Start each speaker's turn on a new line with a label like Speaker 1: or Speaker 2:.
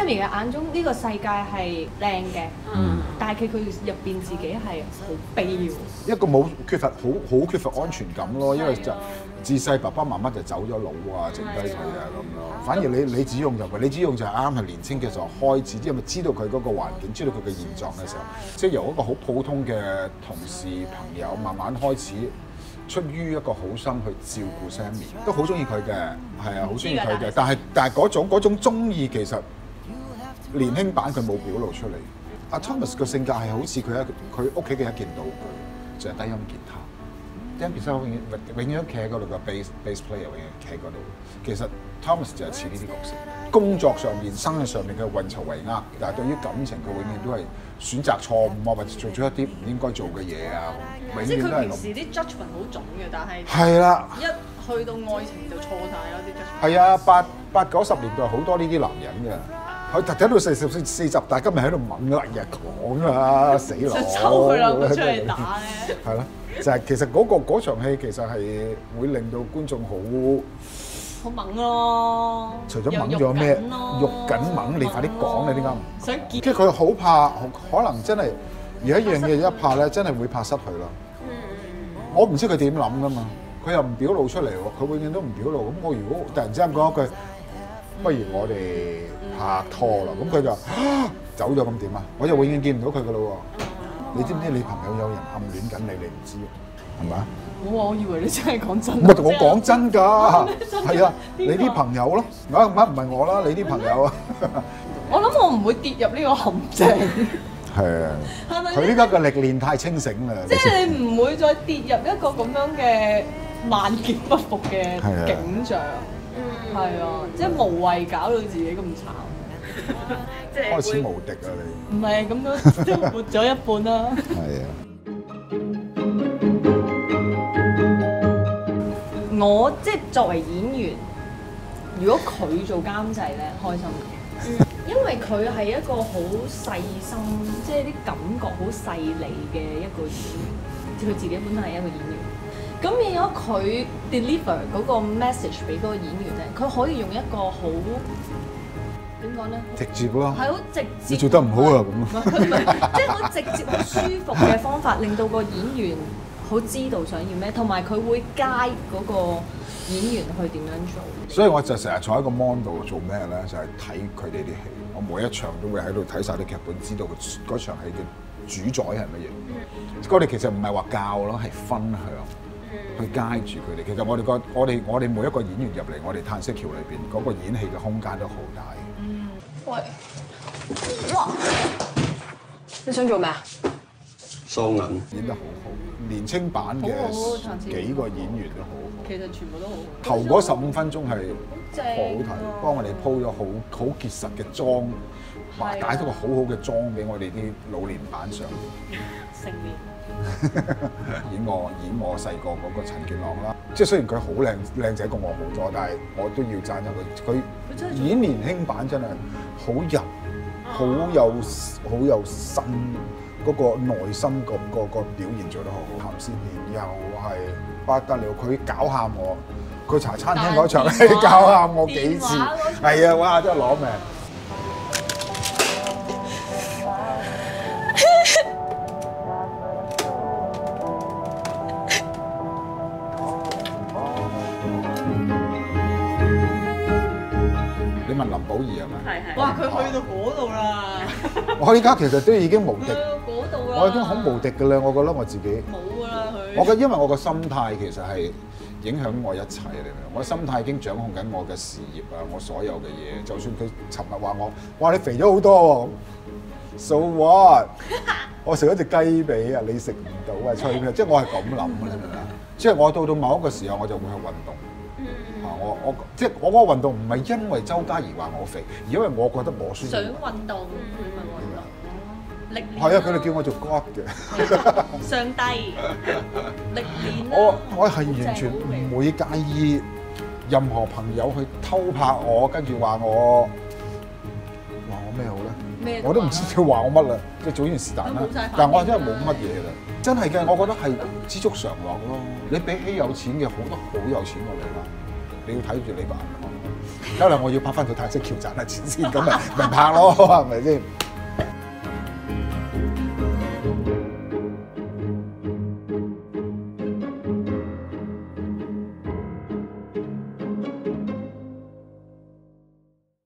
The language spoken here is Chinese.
Speaker 1: Sammy 嘅眼中呢個世界係靚嘅，
Speaker 2: 嗯
Speaker 1: 但係佢佢入邊自己係好悲嘅。
Speaker 3: 一個冇缺乏好好缺乏安全感咯，因為就自細爸爸媽媽就走咗佬啊，剩低佢啊咁咯。反而你你子勇就唔係，你子勇就係啱係年青嘅時候開始，因為知道佢嗰個環境，知道佢嘅現狀嘅時候，即係由一個好普通嘅同事朋友，慢慢開始出於一個好心去照顧 Sammy，都好中意佢嘅，係啊，好中意佢嘅。但係但係嗰種嗰種中意其實年輕版佢冇表露出嚟。阿 Thomas 個性格係好似佢一佢屋企嘅一件道具，就係、低音吉他。低音吉他永遠永遠都企喺嗰度嘅 bass bass player 永遠企喺嗰度。其實 Thomas 就係似呢啲角色，工作上面、生意上面嘅運籌帷幄，但係對於感情佢永遠都係選擇錯誤啊，或者做咗一啲唔應該做嘅嘢啊，永
Speaker 1: 即係佢
Speaker 3: 遠都係咁。
Speaker 1: 平時啲 judgment 好準嘅，但係
Speaker 3: 係啦，
Speaker 1: 一去到愛情就錯晒咯啲 judgment。
Speaker 3: 係啊，八八九十年代好多呢啲男人嘅。佢睇到四十四四集，但係今日喺度猛啦，日講啊，死佬！
Speaker 1: 想抽佢兩個出嚟打咧。
Speaker 3: 係咯，就係、其實嗰、個嗰場戲其實係會令到觀眾好，
Speaker 1: 好猛咯！
Speaker 3: 除咗猛咗咩？肉緊猛，你快啲講啦！點解唔？
Speaker 1: 想見
Speaker 3: 即係佢好怕，可能真係而一樣嘢一怕咧，真係會怕失去咯。我唔知佢點諗噶嘛，佢又唔表露出嚟喎，佢永遠都唔表露。咁我如果突然之間講一句，不如我哋拍拖啦，咁佢就啊走咗咁點啊？我就永遠見唔到佢噶咯喎。你知唔知你朋友有人暗戀緊你，你唔知係咪啊？
Speaker 1: 我我以為你真係講真。
Speaker 3: 唔係我講真㗎，係啊，你啲朋友咯，唔係唔係唔係我啦，你啲朋友啊，
Speaker 1: 我諗我唔會跌入呢個陷阱，
Speaker 3: 係。啊，佢呢家嘅歷練太清醒啦，
Speaker 1: 即係你唔會再跌入一個咁樣嘅萬劫不復嘅景象，係啊，即係無謂搞到自己咁慘，即係
Speaker 3: 開始無敵啊你，
Speaker 1: 唔係咁都 都活咗一半啦。
Speaker 3: 係啊，
Speaker 1: 我即係作為演員，如果佢做監製咧，開心嘅，因為佢係一個好細心，即係啲感覺好細膩嘅一個演員，佢自己本身係一個演員。咁變咗佢 deliver 嗰個 message 俾嗰個演員咧，佢可以用一個好點講咧？
Speaker 3: 直接咯，
Speaker 1: 係好直接。
Speaker 3: 你做得唔好啊咁
Speaker 1: 唔係佢唔係，即係好直接、好舒服嘅方法，令到個演員好知道想要咩，同埋佢會 guide 嗰個演員去點樣做。
Speaker 3: 所以我就成日坐喺個 mon 度做咩咧？就係睇佢哋啲戲，我每一場都會喺度睇晒啲劇本，知道嗰場戲嘅主宰係乜嘢。我哋其實唔係話教咯，係分享。去 guide 住佢哋，其實我哋個我哋我哋每一個演員入嚟，我哋嘆息橋裏邊嗰個演戲嘅空間都好大。
Speaker 1: 嗯喂，哇！你想做咩啊？
Speaker 2: 雙銀
Speaker 3: 演得好好，年青版嘅幾個演員都好好。
Speaker 1: 其實全部都好好。
Speaker 3: 頭嗰十五分鐘係好好睇，幫我哋鋪咗好好結實嘅妝，哇！
Speaker 1: 係啊
Speaker 3: 打咗個好好嘅妝俾我哋啲老年版上。
Speaker 1: 成年。
Speaker 3: 演我演我細個嗰個陳健朗啦，即係雖然佢好靚靚仔過我好多，但係我都要讚下佢。佢演年輕版真係好入，好有好有心，嗰、個內心個個個表現做得好好。譚思燕又係不得了，佢搞喊我，佢茶餐廳嗰場戲
Speaker 1: 電話
Speaker 3: 搞喊我幾次
Speaker 1: 電話嗰，場
Speaker 3: 係啊，哇！真係攞命。你問林保怡係咪？
Speaker 1: 係係。哇！佢去到嗰度啦，
Speaker 3: 我依家其實都已經無敵
Speaker 1: 度啦。
Speaker 3: 我已經好無敵㗎啦！我覺得我自己，
Speaker 1: 冇㗎啦佢。
Speaker 3: 我嘅因為我個心態其實係影響我一切，你明唔明？我心態已經掌控緊我嘅事業啊，我所有嘅嘢。就算佢尋日話我，哇你肥咗好多喎，so what？我食咗隻雞髀啊，你食唔到啊，吹咩？即係我係咁諗嘅，你明唔明啊？即係我到到某一個時候，我就會去運動。啊！我我即係我嗰個運動唔係因為周家怡話我肥，而因為我覺得我需
Speaker 1: 想
Speaker 3: 要。
Speaker 1: 運動，佢咪運動。力練。
Speaker 3: 係啊，佢哋叫我做 God 嘅。
Speaker 1: 上帝 力練啦
Speaker 3: 我我係完全唔會介意任何朋友去偷拍我，跟住話我話我咩好咧？
Speaker 1: 咩
Speaker 3: 我都唔知佢話我乜啦，即係總之是但啦。但係我真係冇乜嘢啦，真係嘅，我覺得係知足常樂咯。你比起有錢嘅好多好有錢過你啦，你要睇住你個銀行。因為我要拍翻套泰式橋賺下錢先，咁咪咪拍咯，係咪先？